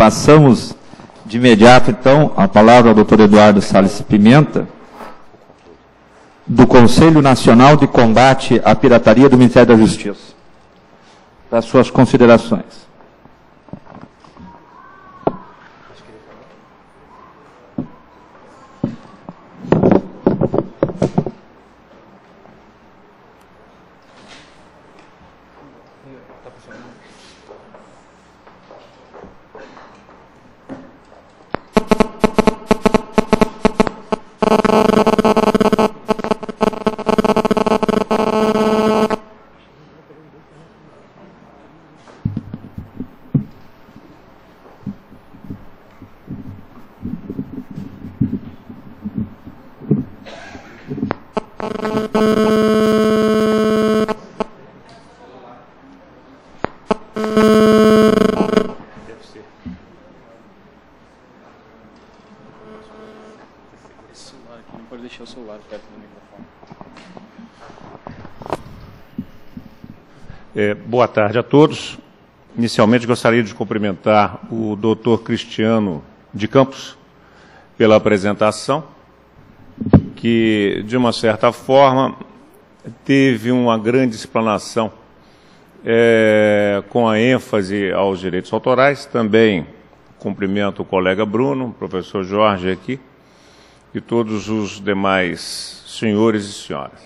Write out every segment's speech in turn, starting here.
Passamos de imediato, então, a palavra ao doutor Eduardo Salles Pimenta, do Conselho Nacional de Combate à Pirataria do Ministério da Justiça. Para suas considerações. É, boa tarde a todos. Inicialmente gostaria de cumprimentar o doutor Cristiano de Campos pela apresentação, que, de uma certa forma, teve uma grande explanação é, com a ênfase aos direitos autorais. Também cumprimento o colega Bruno, o professor Jorge aqui, e todos os demais senhores e senhoras.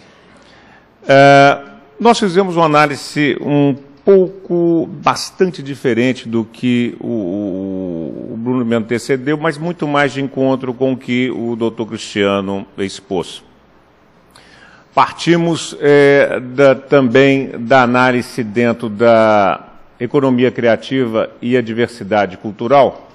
É, nós fizemos uma análise um pouco, bastante diferente do que o, o Bruno me antecedeu, mas muito mais de encontro com o que o doutor Cristiano expôs. Partimos é, da, também da análise dentro da economia criativa e a diversidade cultural,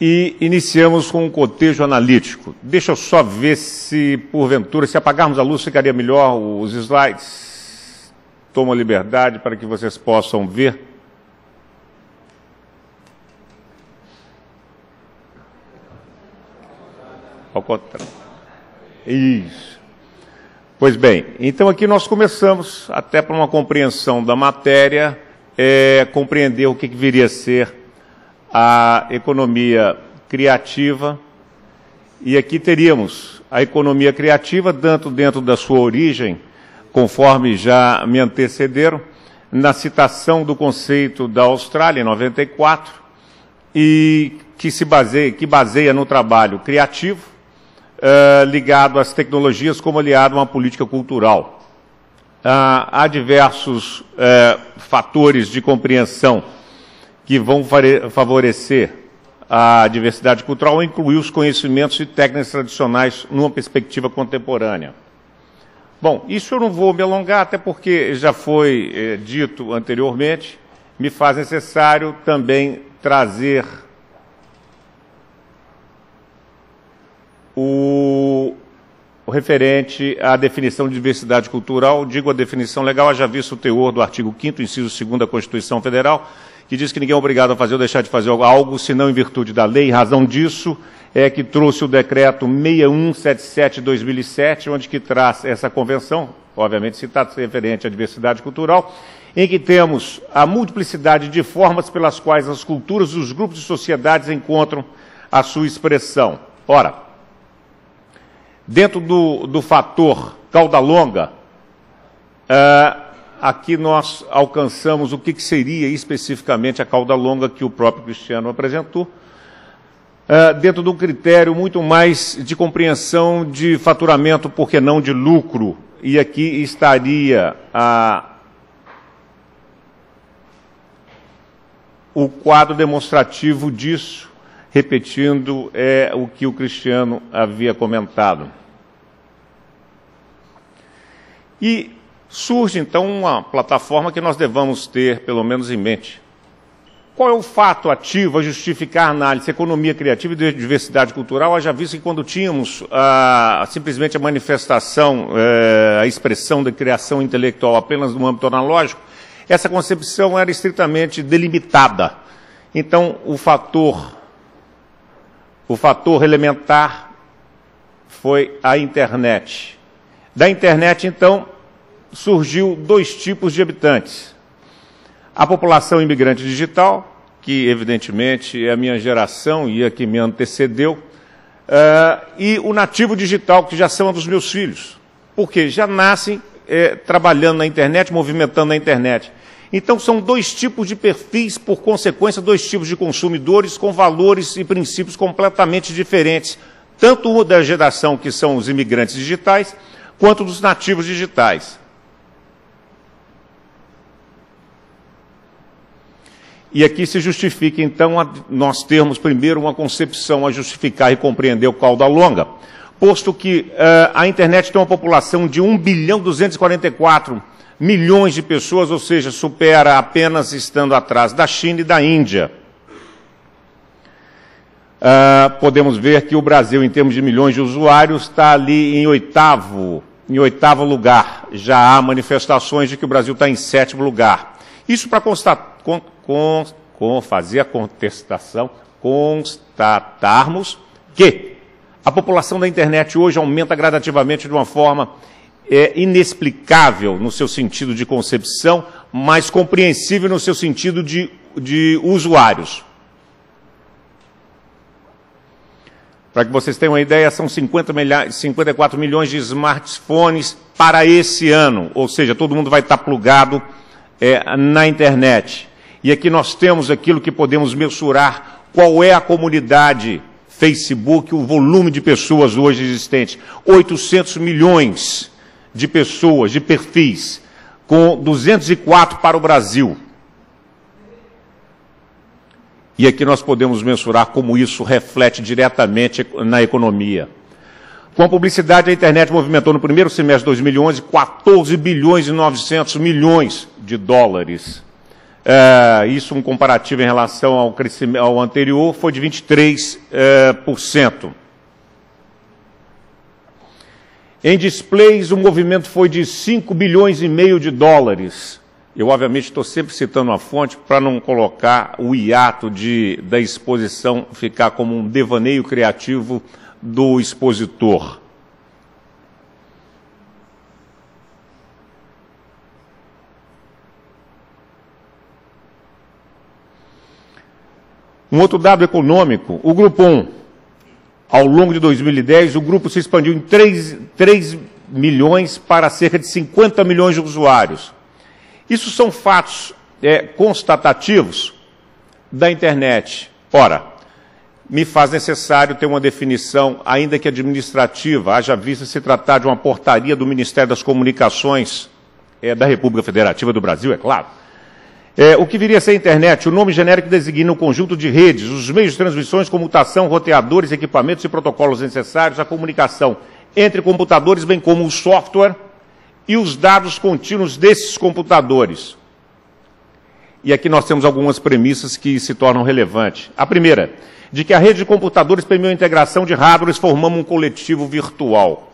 e iniciamos com um cotejo analítico. Deixa eu só ver se, porventura, se apagarmos a luz, ficaria melhor os slides. Tomo a liberdade para que vocês possam ver. Ao contrário. Isso. Pois bem, então aqui nós começamos, até para uma compreensão da matéria, é, compreender o que, que viria a ser a economia criativa, e aqui teríamos a economia criativa, tanto dentro da sua origem, conforme já me antecederam, na citação do conceito da Austrália, em 94, e que se baseia, que baseia no trabalho criativo, uh, ligado às tecnologias como aliado a uma política cultural. Uh, há diversos uh, fatores de compreensão que vão favorecer a diversidade cultural, incluir os conhecimentos e técnicas tradicionais numa perspectiva contemporânea. Bom, isso eu não vou me alongar, até porque já foi eh, dito anteriormente, me faz necessário também trazer o, o, referente à definição de diversidade cultural. Digo a definição legal, haja visto o teor do artigo 5º, inciso 2 da Constituição Federal, que diz que ninguém é obrigado a fazer ou deixar de fazer algo, senão em virtude da lei. Razão disso é que trouxe o decreto 6177-2007, onde que traz essa convenção, obviamente citado referente à diversidade cultural, em que temos a multiplicidade de formas pelas quais as culturas e os grupos de sociedades encontram a sua expressão. Ora, dentro do, do fator cauda longa, uh, aqui nós alcançamos o que, seria especificamente a cauda longa que o próprio Cristiano apresentou, uh, dentro de um critério muito mais de compreensão de faturamento, por que não de lucro. E aqui estaria a, o quadro demonstrativo disso, repetindo é, o que o Cristiano havia comentado. E Surge então uma plataforma que nós devamos ter, pelo menos, em mente. Qual é o fato ativo a justificar a análise economia criativa e diversidade cultural? Já visto que quando tínhamos ah, simplesmente a manifestação, eh, a expressão da criação intelectual apenas no âmbito analógico, essa concepção era estritamente delimitada. Então, o fator, o fator elementar foi a internet. Da internet, então, surgiu dois tipos de habitantes. a população imigrante digital, que evidentemente é a minha geração e a que me antecedeu, uh, e o nativo digital, que já são dos meus filhos, porque já nascem é, trabalhando na internet, movimentando na internet. Então, são dois tipos de perfis, por consequência, dois tipos de consumidores com valores e princípios completamente diferentes, tanto da geração que são os imigrantes digitais, quanto dos nativos digitais. E aqui se justifica, então, a, nós termos primeiro uma concepção a justificar e compreender o cauda longa, posto que uh, a internet tem uma população de 1 bilhão 244 milhões de pessoas, ou seja, supera apenas estando atrás da China e da Índia. Uh, podemos ver que o Brasil, em termos de milhões de usuários, está ali em oitavo, em oitavo lugar. Já há manifestações de que o Brasil está em sétimo lugar. Isso para con, con, con, fazer a contestação, constatarmos que a população da internet hoje aumenta gradativamente de uma forma é inexplicável no seu sentido de concepção, mas compreensível no seu sentido de, de usuários. Para que vocês tenham uma ideia, são 50 milha, 54 milhões de smartphones para esse ano, ou seja, todo mundo vai estar plugado é, na internet. E aqui nós temos aquilo que podemos mensurar qual é a comunidade Facebook, o volume de pessoas hoje existentes. 800 milhões de pessoas, de perfis, com 204 para o Brasil. E aqui nós podemos mensurar como isso reflete diretamente na economia. Com a publicidade, a internet movimentou no primeiro semestre de 2011 14 bilhões e 900 milhões de dólares. É, isso um comparativo em relação ao, ao anterior foi de 23%. É, por cento. Em displays, o movimento foi de 5 bilhões e meio de dólares. Eu, obviamente, estou sempre citando a fonte para não colocar o hiato de, da exposição ficar como um devaneio criativo do expositor. Um outro dado econômico, o grupo 1, ao longo de 2010, o grupo se expandiu em 3, 3 milhões para cerca de 50 milhões de usuários. Isso são fatos é, constatativos da internet. Ora, me faz necessário ter uma definição, ainda que administrativa, haja vista se tratar de uma portaria do Ministério das Comunicações é, da República Federativa do Brasil, é claro é, o que viria a ser a internet, o nome genérico designa o conjunto de redes, os meios de transmissões, comutação, roteadores, equipamentos e protocolos necessários à comunicação entre computadores, bem como o software e os dados contínuos desses computadores. E aqui nós temos algumas premissas que se tornam relevantes. A primeira, de que a rede de computadores permite a integração de hardwares formando um coletivo virtual.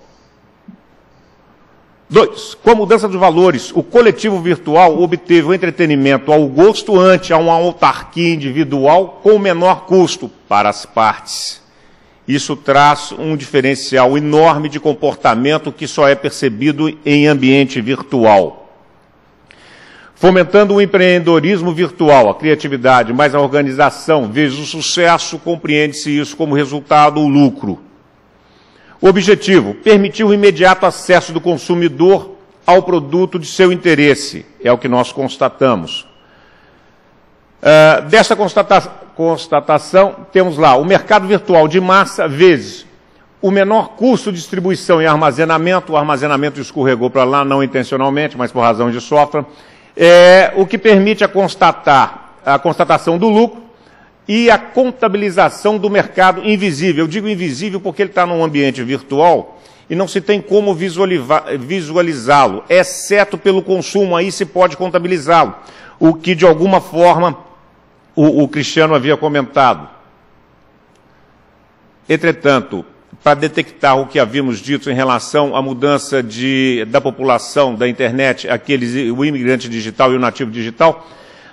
Dois, com a mudança dos valores, o coletivo virtual obteve o entretenimento ao gosto ante a uma autarquia individual com menor custo para as partes. Isso traz um diferencial enorme de comportamento que só é percebido em ambiente virtual. Fomentando o empreendedorismo virtual, a criatividade, mais a organização, veja o sucesso, compreende-se isso como resultado o lucro. O objetivo, permitir o imediato acesso do consumidor ao produto de seu interesse, é o que nós constatamos. Uh, dessa constata constatação, temos lá o mercado virtual de massa vezes o menor custo de distribuição e armazenamento, o armazenamento escorregou para lá, não intencionalmente, mas por razão de software, é, o que permite a, constatar, a constatação do lucro, e a contabilização do mercado invisível. Eu digo invisível porque ele está num ambiente virtual e não se tem como visualizá-lo, exceto pelo consumo, aí se pode contabilizá-lo. O que, de alguma forma, o, o Cristiano havia comentado. Entretanto, para detectar o que havíamos dito em relação à mudança de, da população da internet, aqueles, o imigrante digital e o nativo digital,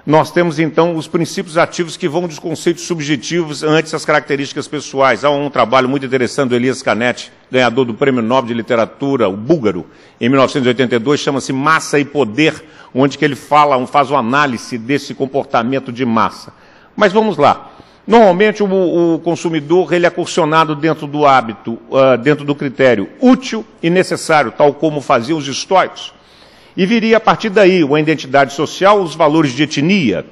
nós temos então os princípios ativos que vão dos conceitos subjetivos antes das características pessoais. Há um trabalho muito interessante do Elias Canetti, ganhador do Prêmio Nobel de Literatura, o búlgaro, em 1982, chama-se Massa e Poder, onde que ele fala, faz uma análise desse comportamento de massa. Mas vamos lá. Normalmente o, o consumidor ele é cursionado dentro do hábito, uh, dentro do critério útil e necessário, tal como faziam os estoicos. E viria a partir daí uma identidade social, os valores de etnia,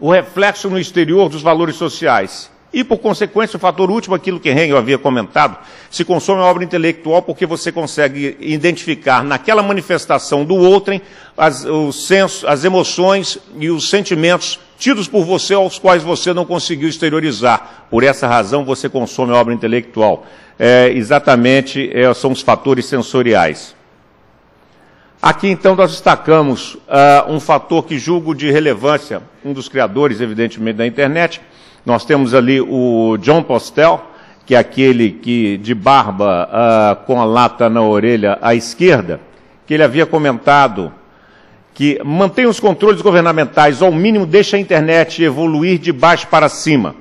o reflexo no exterior dos valores sociais. E, por consequência, o fator último, aquilo que Hegel havia comentado, se consome a obra intelectual porque você consegue identificar naquela manifestação do outrem as, senso, as emoções e os sentimentos tidos por você aos quais você não conseguiu exteriorizar. Por essa razão, você consome a obra intelectual. É, exatamente, é, são os fatores sensoriais. Aqui, então, nós destacamos uh, um fator que julgo de relevância, um dos criadores, evidentemente, da internet. Nós temos ali o John Postel, que é aquele que de barba uh, com a lata na orelha à esquerda, que ele havia comentado que mantém os controles governamentais ao mínimo, deixa a internet evoluir de baixo para cima.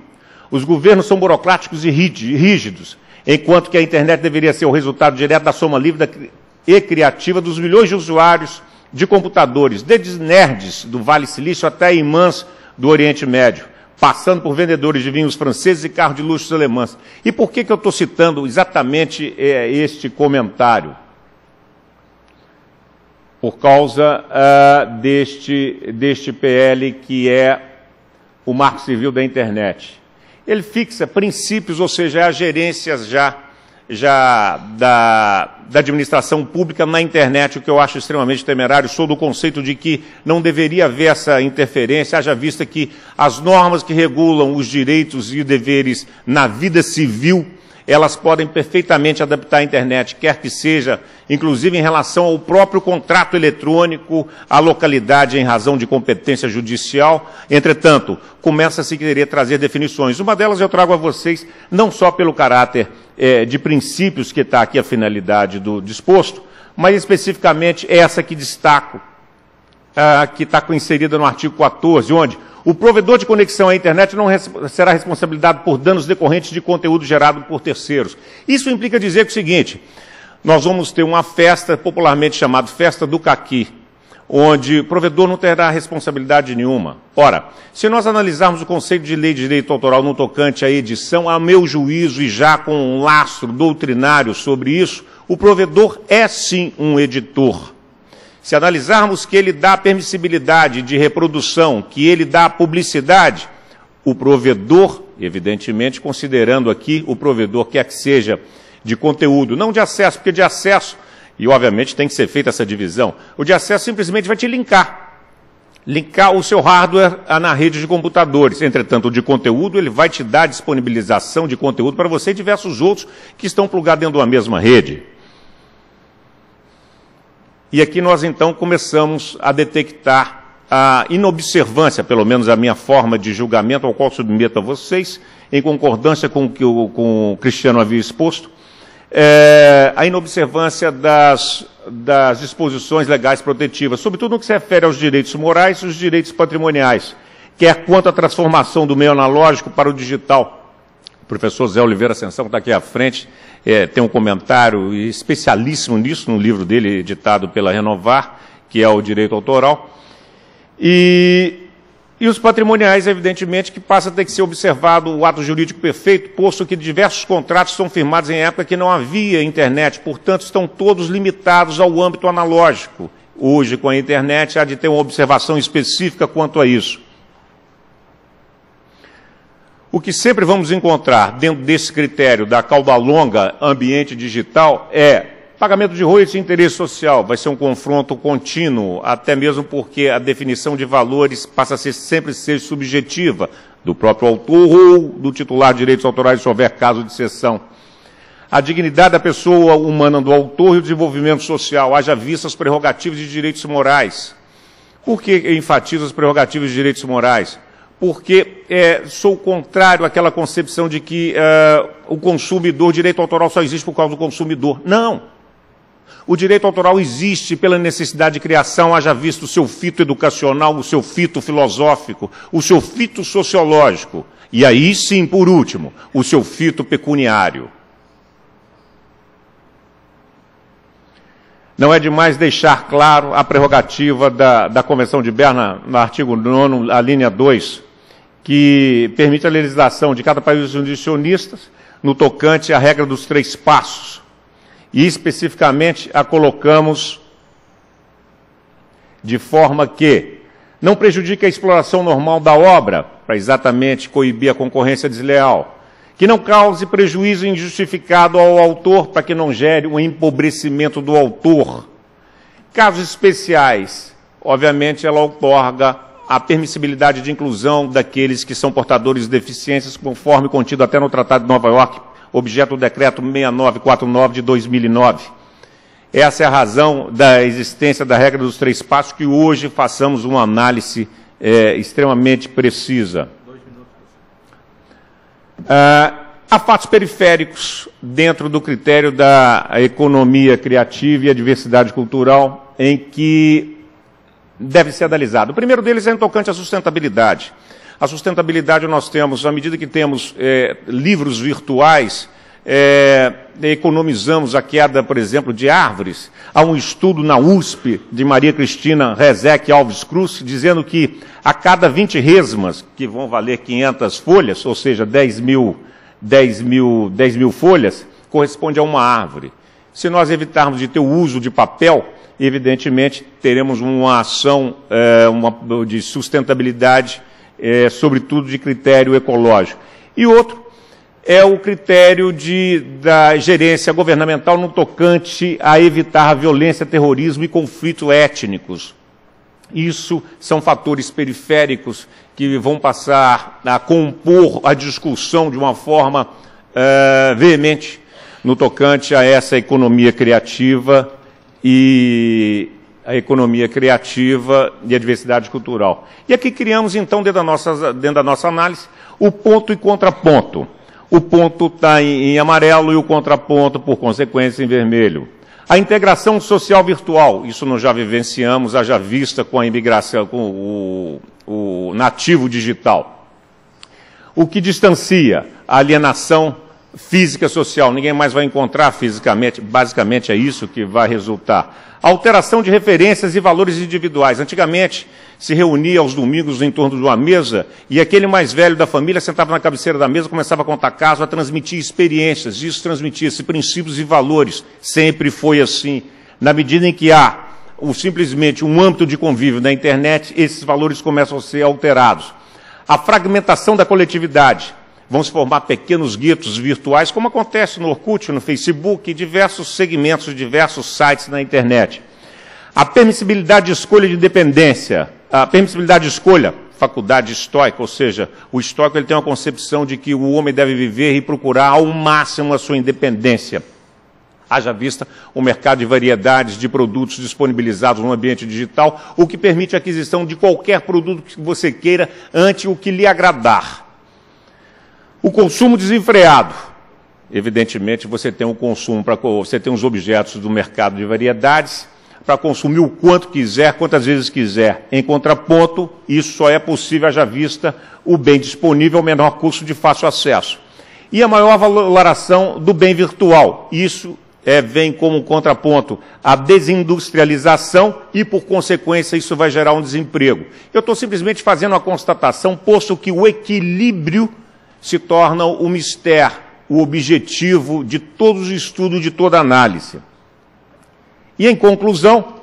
Os governos são burocráticos e rígidos, enquanto que a internet deveria ser o resultado direto da soma livre e criativa dos milhões de usuários de computadores, desde nerds do Vale Silício até imãs do Oriente Médio, passando por vendedores de vinhos franceses e carros de luxo alemãs. E por que, que eu estou citando exatamente é, este comentário? Por causa uh, deste, deste PL que é o Marco Civil da Internet. Ele fixa princípios, ou seja, é a gerência já já da, da, administração pública na internet, o que eu acho extremamente temerário. Sou do conceito de que não deveria haver essa interferência, haja vista que as normas que regulam os direitos e deveres na vida civil elas podem perfeitamente adaptar a internet, quer que seja, inclusive em relação ao próprio contrato eletrônico, à localidade em razão de competência judicial. Entretanto, começa a se querer trazer definições. Uma delas eu trago a vocês, não só pelo caráter é, de princípios que está aqui a finalidade do disposto, mas especificamente essa que destaco, ah, que está inserida no artigo 14, onde o provedor de conexão à internet não será responsabilizado por danos decorrentes de conteúdo gerado por terceiros. Isso implica dizer que o seguinte, nós vamos ter uma festa, popularmente chamada Festa do Caqui, onde o provedor não terá responsabilidade nenhuma. Ora, se nós analisarmos o conceito de lei de direito autoral no tocante à edição, a meu juízo e já com um lastro doutrinário sobre isso, o provedor é sim um editor. Se analisarmos que ele dá permissibilidade de reprodução, que ele dá publicidade, o provedor, evidentemente considerando aqui o provedor quer que seja de conteúdo, não de acesso, porque de acesso, e obviamente tem que ser feita essa divisão, o de acesso simplesmente vai te linkar. Linkar o seu hardware na rede de computadores. Entretanto, o de conteúdo, ele vai te dar disponibilização de conteúdo para você e diversos outros que estão plugados dentro da mesma rede. E aqui nós então começamos a detectar a inobservância, pelo menos a minha forma de julgamento, ao qual submeto a vocês, em concordância com o que o, com o Cristiano havia exposto, é, a inobservância das, das disposições legais protetivas, sobretudo no que se refere aos direitos morais e os direitos patrimoniais, quer quanto à transformação do meio analógico para o digital, professor Zé Oliveira Ascensão, que está aqui à frente, é, tem um comentário especialíssimo nisso, no livro dele, editado pela Renovar, que é o direito autoral. E, e os patrimoniais, evidentemente, que passa a ter que ser observado o ato jurídico perfeito, posto que diversos contratos são firmados em época que não havia internet, portanto, estão todos limitados ao âmbito analógico. Hoje, com a internet, há de ter uma observação específica quanto a isso. O que sempre vamos encontrar dentro desse critério da cauda longa ambiente digital é pagamento de royalties e interesse social. Vai ser um confronto contínuo, até mesmo porque a definição de valores passa a ser sempre ser subjetiva do próprio autor ou do titular de direitos autorais, se houver caso de cessão. A dignidade da pessoa humana do autor e o desenvolvimento social, haja vista as prerrogativas de direitos morais. Por que enfatizo as prerrogativas de direitos morais? Porque é, sou contrário àquela concepção de que é, o consumidor, direito autoral só existe por causa do consumidor. Não. O direito autoral existe pela necessidade de criação, haja visto o seu fito educacional, o seu fito filosófico, o seu fito sociológico. E aí sim, por último, o seu fito pecuniário. Não é demais deixar claro a prerrogativa da, da Convenção de Berna, no artigo 9, a linha 2, que permite a legislação de cada país dos judicionistas no tocante à regra dos três passos. E especificamente a colocamos de forma que não prejudique a exploração normal da obra, para exatamente coibir a concorrência desleal, que não cause prejuízo injustificado ao autor, para que não gere um empobrecimento do autor. Casos especiais, obviamente, ela otorga a permissibilidade de inclusão daqueles que são portadores de deficiências, conforme contido até no Tratado de Nova York, objeto do decreto 6949 de 2009. Essa é a razão da existência da regra dos três passos, que hoje façamos uma análise é, extremamente precisa. Ah, há fatos periféricos dentro do critério da economia criativa e a diversidade cultural em que deve ser analisado. O primeiro deles é em tocante à sustentabilidade. A sustentabilidade nós temos, à medida que temos é, livros virtuais, é, economizamos a queda, por exemplo, de árvores. Há um estudo na USP de Maria Cristina Rezec Alves Cruz, dizendo que a cada 20 resmas, que vão valer 500 folhas, ou seja, 10 mil, 10 mil, 10 mil folhas, corresponde a uma árvore. Se nós evitarmos de ter o uso de papel, evidentemente teremos uma ação é, uma, de sustentabilidade, é, sobretudo de critério ecológico. E outro é o critério de, da gerência governamental no tocante a evitar violência, terrorismo e conflitos étnicos. Isso são fatores periféricos que vão passar a compor a discussão de uma forma uh, veemente no tocante a essa economia criativa e a economia criativa e a diversidade cultural. E aqui criamos, então, dentro da nossa, dentro da nossa análise, o ponto e contraponto o ponto está em, em amarelo e o contraponto, por consequência, em vermelho. A integração social virtual, isso nós já vivenciamos, haja vista com a imigração, com o, o nativo digital. O que distancia a alienação física social, ninguém mais vai encontrar fisicamente, basicamente é isso que vai resultar. Alteração de referências e valores individuais. Antigamente, se reunia aos domingos em torno de uma mesa e aquele mais velho da família sentava na cabeceira da mesa, começava a contar casos, a transmitir experiências. Isso transmitia-se princípios e valores. Sempre foi assim. Na medida em que há o, simplesmente um âmbito de convívio na internet, esses valores começam a ser alterados. A fragmentação da coletividade. Vão se formar pequenos guetos virtuais, como acontece no Orkut, no Facebook e diversos segmentos, diversos sites na internet. A permissibilidade de escolha de dependência a permissibilidade de escolha, faculdade estoica, ou seja, o estoico ele tem uma concepção de que o homem deve viver e procurar ao máximo a sua independência. Haja vista o mercado de variedades de produtos disponibilizados no ambiente digital, o que permite a aquisição de qualquer produto que você queira ante o que lhe agradar. O consumo desenfreado. Evidentemente, você tem um consumo para você tem os objetos do mercado de variedades, para consumir o quanto quiser, quantas vezes quiser. Em contraponto, isso só é possível, haja vista o bem disponível ao menor custo de fácil acesso. E a maior valoração do bem virtual. Isso é, vem como contraponto à desindustrialização e, por consequência, isso vai gerar um desemprego. Eu estou simplesmente fazendo uma constatação, posto que o equilíbrio se torna o mistério, o objetivo de todos os estudos, de toda análise. E, em conclusão,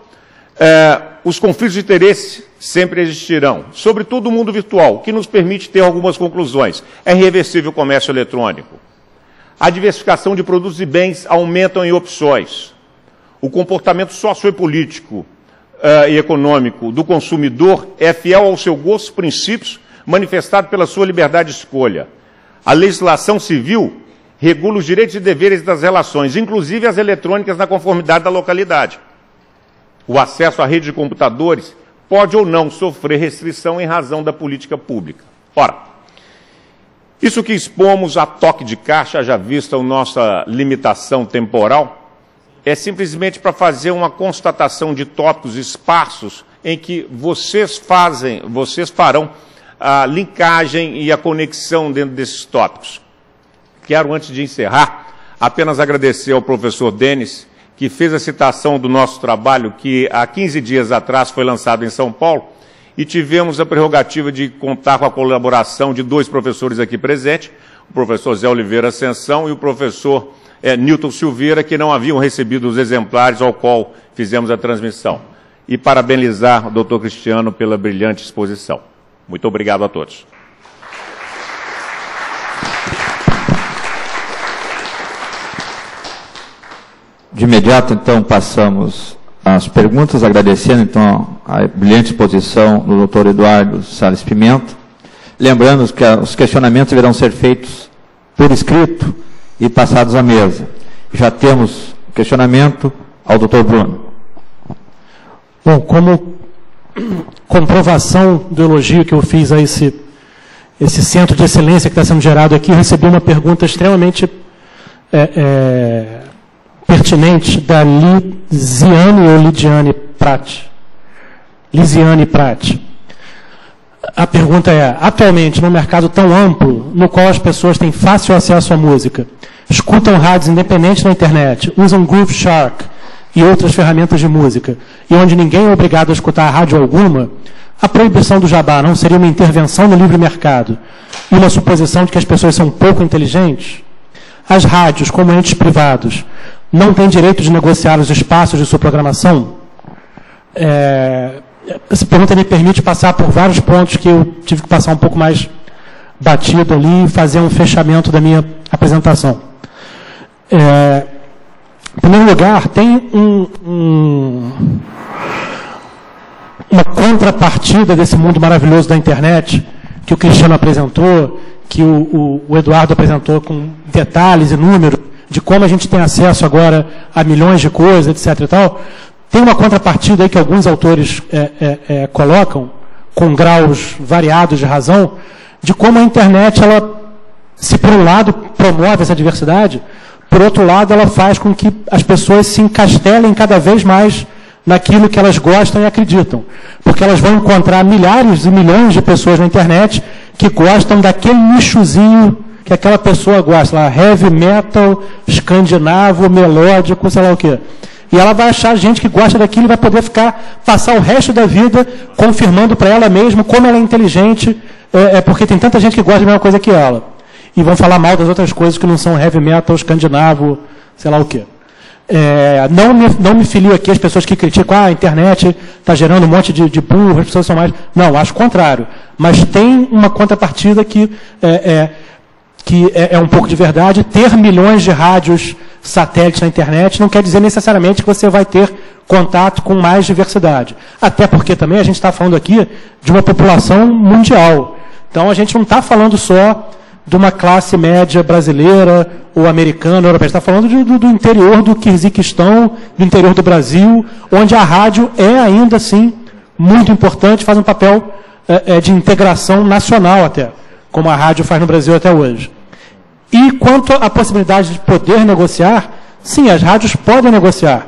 é, os conflitos de interesse sempre existirão, sobretudo o mundo virtual, que nos permite ter algumas conclusões. É reversível o comércio eletrônico. A diversificação de produtos e bens aumentam em opções. O comportamento sociopolítico uh, e econômico do consumidor é fiel ao seu gosto e princípios, manifestado pela sua liberdade de escolha. A legislação civil regula os direitos e deveres das relações, inclusive as eletrônicas na conformidade da localidade. O acesso à rede de computadores pode ou não sofrer restrição em razão da política pública. Ora, isso que expomos a toque de caixa, já vista a nossa limitação temporal, é simplesmente para fazer uma constatação de tópicos esparsos em que vocês fazem, vocês farão a linkagem e a conexão dentro desses tópicos. Quero, antes de encerrar, apenas agradecer ao professor Denis, que fez a citação do nosso trabalho, que há 15 dias atrás foi lançado em São Paulo, e tivemos a prerrogativa de contar com a colaboração de dois professores aqui presentes, o professor Zé Oliveira Ascensão e o professor é, Newton Silveira, que não haviam recebido os exemplares ao qual fizemos a transmissão. E parabenizar o doutor Cristiano pela brilhante exposição. Muito obrigado a todos. De imediato, então, passamos às perguntas, agradecendo, então, a brilhante exposição do doutor Eduardo Salles Pimenta. Lembrando que os questionamentos deverão ser feitos por escrito e passados à mesa. Já temos questionamento ao doutor Bruno. Bom, como comprovação do elogio que eu fiz a esse, esse centro de excelência que está sendo gerado aqui, eu recebi uma pergunta extremamente é, é, pertinente da Lisiane ou Lidiane Prat. Lisiane Prat. A pergunta é: atualmente, num mercado tão amplo, no qual as pessoas têm fácil acesso à música, escutam rádios independentes na internet, usam Groove Shark e outras ferramentas de música, e onde ninguém é obrigado a escutar rádio alguma, a proibição do jabá não seria uma intervenção no livre mercado e uma suposição de que as pessoas são pouco inteligentes? As rádios, como entes privados, não têm direito de negociar os espaços de sua programação? É, essa pergunta me permite passar por vários pontos que eu tive que passar um pouco mais batido ali e fazer um fechamento da minha apresentação. É, em primeiro lugar, tem um, um, uma contrapartida desse mundo maravilhoso da internet que o Cristiano apresentou, que o, o, o Eduardo apresentou com detalhes e números de como a gente tem acesso agora a milhões de coisas, etc. E tal, tem uma contrapartida aí que alguns autores é, é, é, colocam, com graus variados de razão, de como a internet, ela, se por um lado promove essa diversidade, por outro lado ela faz com que as pessoas se encastelem cada vez mais naquilo que elas gostam e acreditam. Porque elas vão encontrar milhares e milhões de pessoas na internet que gostam daquele nichozinho que aquela pessoa gosta, lá, heavy metal, escandinavo, melódico, sei lá o quê. E ela vai achar gente que gosta daquilo e vai poder ficar, passar o resto da vida confirmando para ela mesma como ela é inteligente, é, é, porque tem tanta gente que gosta da mesma coisa que ela. E vão falar mal das outras coisas que não são heavy metal, escandinavo, sei lá o quê. É, não, me, não me filio aqui as pessoas que criticam, ah, a internet está gerando um monte de, de burro, as pessoas são mais. Não, acho o contrário. Mas tem uma contrapartida que é, é que é, é, um pouco de verdade, ter milhões de rádios satélites na internet não quer dizer necessariamente que você vai ter contato com mais diversidade. Até porque também a gente está falando aqui de uma população mundial. Então a gente não está falando só de uma classe média brasileira ou americana, europeia. está falando de, do, do, interior do Kirguistão, do interior do Brasil, onde a rádio é ainda assim muito importante, faz um papel é, é, de integração nacional até como a rádio faz no Brasil até hoje. E quanto à possibilidade de poder negociar, sim, as rádios podem negociar.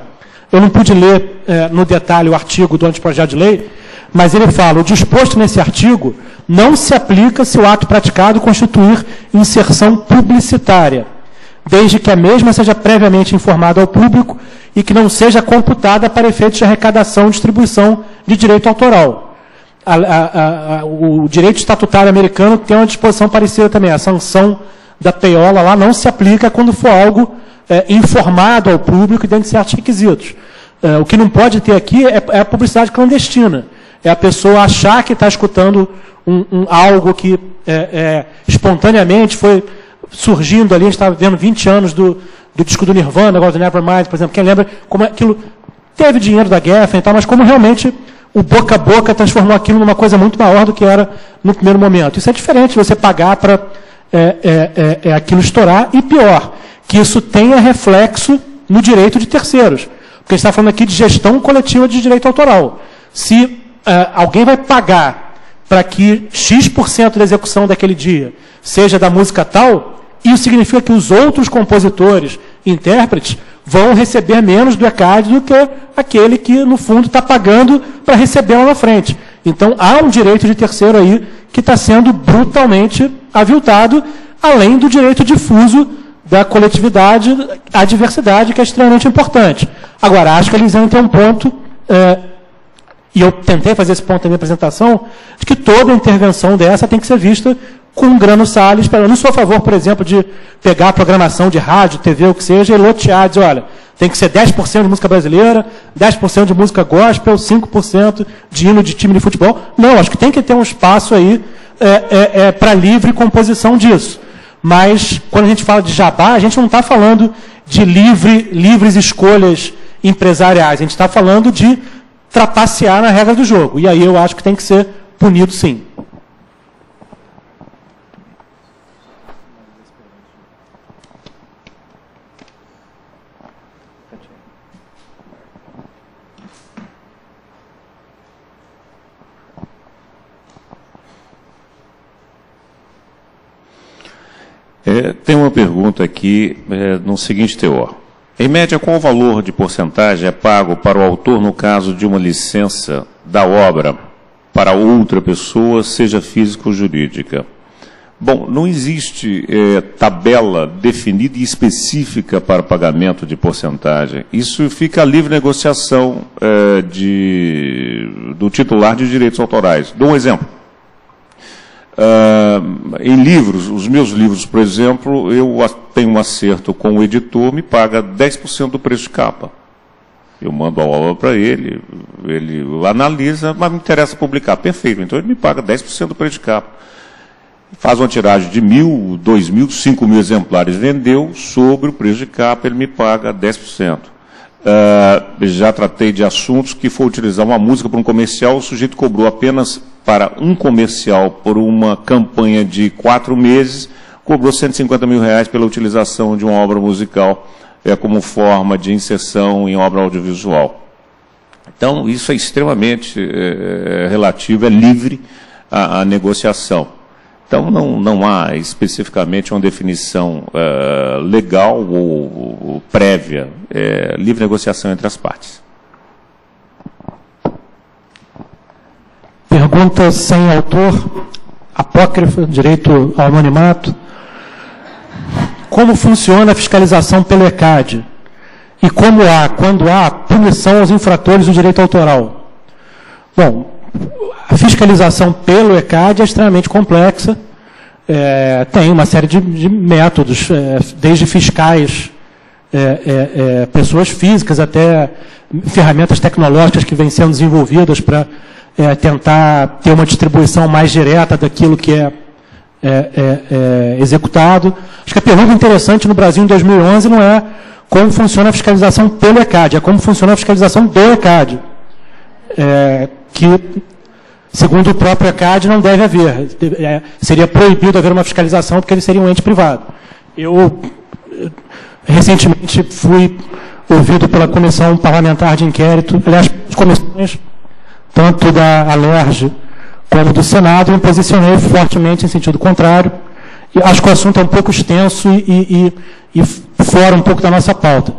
Eu não pude ler é, no detalhe o artigo do anteprojeto de lei, mas ele fala: o disposto nesse artigo não se aplica se o ato praticado constituir inserção publicitária, desde que a mesma seja previamente informada ao público e que não seja computada para efeitos de arrecadação e distribuição de direito autoral a, a, a, o direito estatutário americano tem uma disposição parecida também. A sanção da peiola lá não se aplica quando for algo é, informado ao público e dentro de certos requisitos. É, o que não pode ter aqui é, é, a publicidade clandestina. É a pessoa achar que está escutando um, um, algo que é, é, espontaneamente foi surgindo ali. A gente estava vendo 20 anos do, do disco do Nirvana, negócio do Nevermind, por exemplo. Quem lembra como aquilo teve dinheiro da guerra e tal, mas como realmente o boca a boca transformou aquilo numa coisa muito maior do que era no primeiro momento. Isso é diferente de você pagar para é, é, é, é, aquilo estourar, e pior, que isso tenha reflexo no direito de terceiros. Porque a gente está falando aqui de gestão coletiva de direito autoral. Se é, alguém vai pagar para que X% da execução daquele dia seja da música tal, isso significa que os outros compositores, intérpretes, vão receber menos do ECAD do que aquele que, no fundo, está pagando para receber lá na frente. Então, há um direito de terceiro aí que está sendo brutalmente aviltado, além do direito difuso da coletividade à diversidade, que é extremamente importante. Agora, acho que a Elisane tem um ponto, é, e eu tentei fazer esse ponto na minha apresentação, de que toda intervenção dessa tem que ser vista com um grano Salles. Eu não sou a favor, por exemplo, de pegar a programação de rádio, TV, o que seja, e lotear, dizer, olha, tem que ser 10% de música brasileira, 10% de música gospel, 5% de hino de time de futebol. Não, acho que tem que ter um espaço aí é, é, é, para livre composição disso. Mas, quando a gente fala de jabá, a gente não está falando de livre, livres escolhas empresariais. A gente está falando de trapacear na regra do jogo. E aí eu acho que tem que ser punido sim. É, tem uma pergunta aqui é, no seguinte teor. Em média, qual o valor de porcentagem é pago para o autor no caso de uma licença da obra para outra pessoa, seja física ou jurídica? Bom, não existe é, tabela definida e específica para pagamento de porcentagem. Isso fica a livre negociação é, de, do titular de direitos autorais. Dou um exemplo. Uh, em livros, os meus livros, por exemplo, eu tenho um acerto com o editor, me paga 10% do preço de capa. Eu mando a obra para ele, ele analisa, mas me interessa publicar. Perfeito, então ele me paga 10% do preço de capa. Faz uma tiragem de mil, dois mil, cinco mil exemplares, vendeu, sobre o preço de capa, ele me paga 10%. Uh, já tratei de assuntos que foi utilizar uma música para um comercial, o sujeito cobrou apenas para um comercial por uma campanha de quatro meses, cobrou 150 mil reais pela utilização de uma obra musical é, como forma de inserção em obra audiovisual. Então, isso é extremamente é, relativo, é livre a, a negociação. Então, não, não há especificamente uma definição uh, legal ou, ou prévia, é, livre negociação entre as partes. Pergunta sem autor, apócrifa, direito ao anonimato. Como funciona a fiscalização pelo ECAD? E como há, quando há, punição aos infratores do direito autoral? Bom, a fiscalização pelo ECAD é extremamente complexa. É, tem uma série de, de métodos, é, desde fiscais, é, é, é pessoas físicas, até ferramentas tecnológicas que vêm sendo desenvolvidas para é, tentar ter uma distribuição mais direta daquilo que é, executado. Acho que a pergunta interessante no Brasil em 2011 não é como funciona a fiscalização pelo ECAD, é como funciona a fiscalização do ECAD. Que Segundo o próprio ECAD, não deve haver. É, seria proibido haver uma fiscalização porque ele seria um ente privado. Eu, recentemente, fui ouvido pela Comissão Parlamentar de Inquérito, aliás, as comissões, tanto da ALERJ como do Senado, me posicionei fortemente em sentido contrário. E acho que o assunto é um pouco extenso e, e, e fora um pouco da nossa pauta.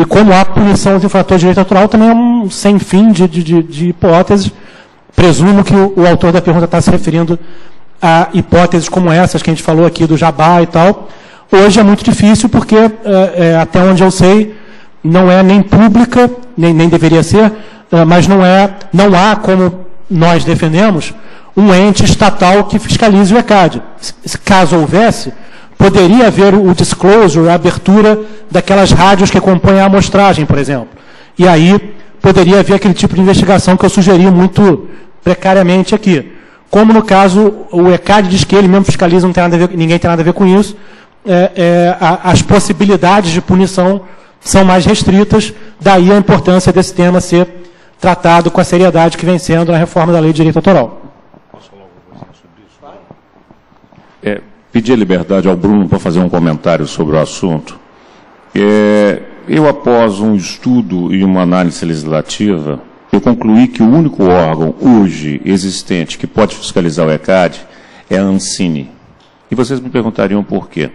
E como há punição aos infratores de direito autoral, também é um sem fim de, de, de hipóteses Presumo que o, o autor da pergunta está se referindo a hipóteses como essas que a gente falou aqui do jabá e tal. Hoje é muito difícil porque, é, é, até onde eu sei, não é nem pública, nem, nem deveria ser, é, mas não, é, não há, como nós defendemos, um ente estatal que fiscalize o ECAD. Se, caso houvesse, poderia haver o disclosure, a abertura daquelas rádios que compõem a amostragem, por exemplo. E aí poderia haver aquele tipo de investigação que eu sugeri muito precariamente aqui. Como no caso, o ECAD diz que ele mesmo fiscaliza, não tem nada a ver, ninguém tem nada a ver com isso, é, é, a, as possibilidades de punição são mais restritas, daí a importância desse tema ser tratado com a seriedade que vem sendo na reforma da lei de direito autoral. Posso falar alguma coisa sobre isso? É, pedir liberdade ao Bruno para fazer um comentário sobre o assunto. É, eu, após um estudo e uma análise legislativa, eu concluí que o único órgão hoje existente que pode fiscalizar o ECAD é a Ancine. E vocês me perguntariam por quê.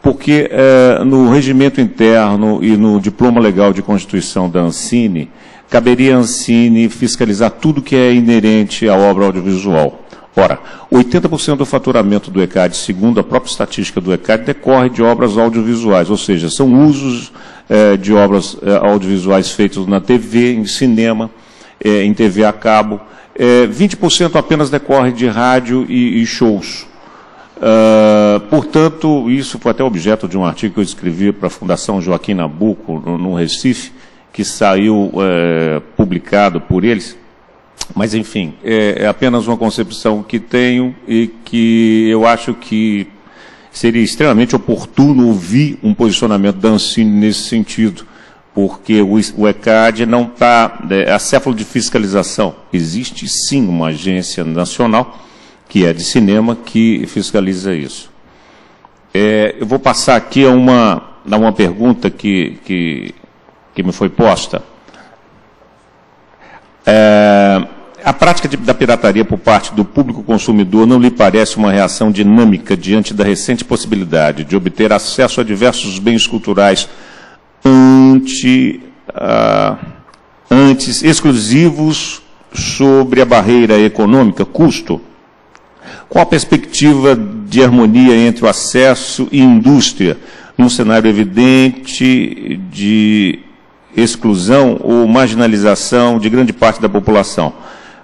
porque é, no regimento interno e no diploma legal de constituição da Ancine, caberia a Ancine fiscalizar tudo que é inerente à obra audiovisual. Ora, 80% do faturamento do ECAD, segundo a própria estatística do ECAD, decorre de obras audiovisuais, ou seja, são usos eh, de obras eh, audiovisuais feitos na TV, em cinema, eh, em TV a cabo. 20% apenas decorre de rádio e, e shows. Uh, portanto, isso foi até objeto de um artigo que eu escrevi para a Fundação Joaquim Nabuco, no, no Recife, que saiu publicado por eles. Mas, enfim, é, é apenas uma concepção que tenho e que eu acho que seria extremamente oportuno ouvir um posicionamento da Ancine nesse sentido, porque o, ECAD não está, é, acéfalo de fiscalização. Existe sim uma agência nacional, que é de cinema, que fiscaliza isso. É, eu vou passar aqui a uma, a uma pergunta que, que, que me foi posta. É, a prática de, da pirataria por parte do público consumidor não lhe parece uma reação dinâmica diante da recente possibilidade de obter acesso a diversos bens culturais uh, antes exclusivos sobre a barreira econômica, custo? Qual a perspectiva de harmonia entre o acesso e indústria, num cenário evidente de exclusão ou marginalização de grande parte da população?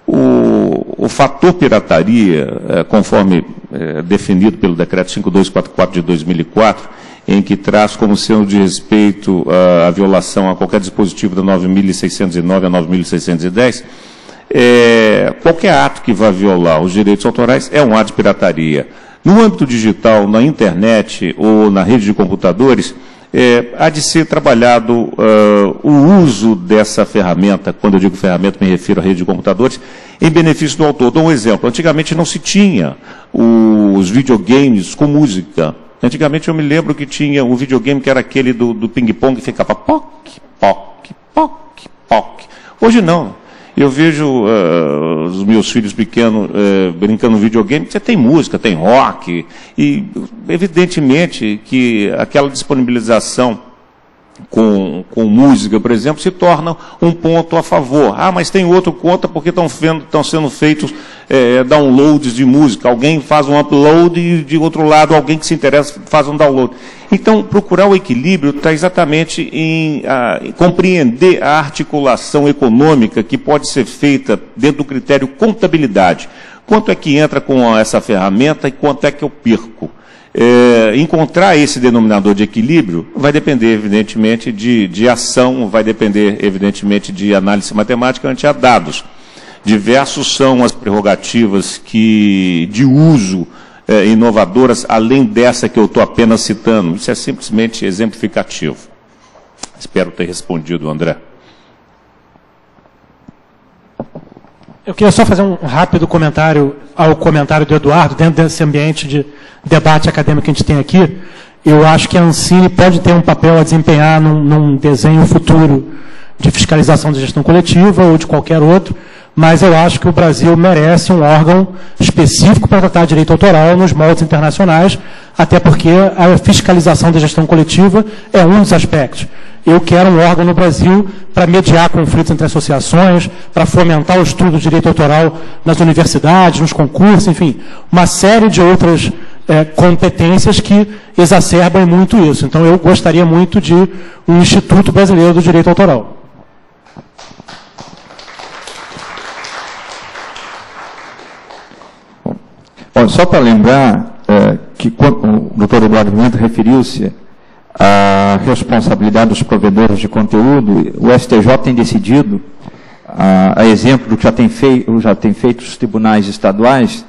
O, o fator pirataria, é, conforme é, definido pelo decreto 5244 de 2004, em que traz como sendo de respeito a, a violação a qualquer dispositivo da 9.609 a 9.610, é, qualquer ato que vá violar os direitos autorais é um ato de pirataria. No âmbito digital, na internet ou na rede de computadores, é, há de ser trabalhado uh, o uso dessa ferramenta, quando eu digo ferramenta, me refiro à rede de computadores, em benefício do autor. Dou um exemplo. Antigamente não se tinha os videogames com música. Antigamente eu me lembro que tinha um videogame que era aquele do, do ping-pong que ficava poc, poc, poc, poc. Hoje não. Eu vejo uh, os meus filhos pequenos uh, brincando no videogame, você tem música, tem rock, e evidentemente que aquela disponibilização com, com música, por exemplo, se torna um ponto a favor. Ah, mas tem outro conta porque estão sendo feitos é, downloads de música. Alguém faz um upload e, de outro lado, alguém que se interessa faz um download. Então, procurar o equilíbrio está exatamente em, a, em compreender a articulação econômica que pode ser feita dentro do critério contabilidade. Quanto é que entra com essa ferramenta e quanto é que eu perco? É, encontrar esse denominador de equilíbrio vai depender, evidentemente, de, de ação, vai depender, evidentemente, de análise matemática ante a dados. Diversos são as prerrogativas que, de uso é, inovadoras, além dessa que eu estou apenas citando. Isso é simplesmente exemplificativo. Espero ter respondido, André. Eu queria só fazer um rápido comentário ao comentário do Eduardo, dentro desse ambiente de debate acadêmico que a gente tem aqui. Eu acho que a Ancine pode ter um papel a desempenhar num, num desenho futuro de fiscalização de gestão coletiva ou de qualquer outro, mas eu acho que o Brasil merece um órgão específico para tratar direito autoral nos moldes internacionais, até porque a fiscalização da gestão coletiva é um dos aspectos. Eu quero um órgão no Brasil para mediar conflitos entre associações, para fomentar o estudo do direito autoral nas universidades, nos concursos, enfim, uma série de outras é, competências que exacerbam muito isso. Então, eu gostaria muito de um Instituto Brasileiro do Direito Autoral. Bom, só para lembrar é, que o doutor Eduardo Pimenta referiu-se à responsabilidade dos provedores de conteúdo, o STJ tem decidido, a, a exemplo do que já tem, fei, já tem feito os tribunais estaduais,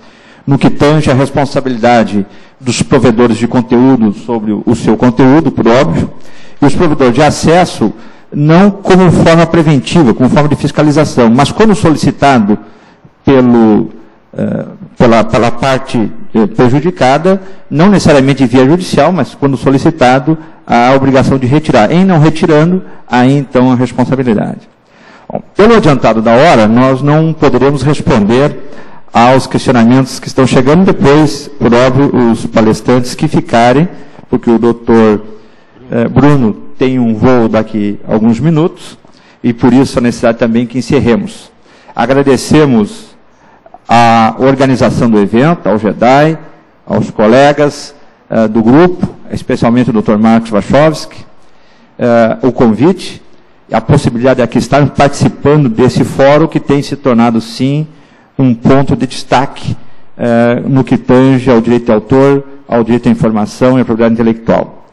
no que tange a responsabilidade dos provedores de conteúdo sobre o seu conteúdo, por óbvio, e os provedores de acesso, não como forma preventiva, como forma de fiscalização, mas quando solicitado pelo pela, pela parte eh, prejudicada, não necessariamente via judicial, mas quando solicitado, a obrigação de retirar. Em não retirando, aí então a responsabilidade. Bom, pelo adiantado da hora, nós não poderemos responder aos questionamentos que estão chegando depois, por óbvio, os palestrantes que ficarem porque o doutor eh, Bruno tem um voo daqui a alguns minutos, e por isso a necessidade também que encerremos. Agradecemos a organização do evento, ao GEDAI, aos colegas uh, do grupo, especialmente o Dr. Marcos Wachowski, uh, o convite, a possibilidade de aqui estarmos participando desse fórum que tem se tornado, sim, um ponto de destaque uh, no que tange ao direito de autor, ao direito à informação e à propriedade intelectual.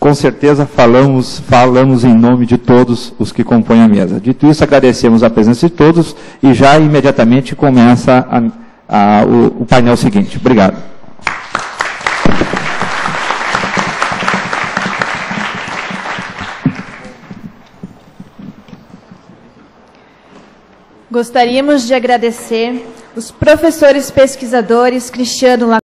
Com certeza falamos, falamos em nome de todos os que compõem a mesa. Dito isso, agradecemos a presença de todos e já imediatamente começa a, a, o, o painel seguinte. Obrigado. Gostaríamos de agradecer os professores pesquisadores Cristiano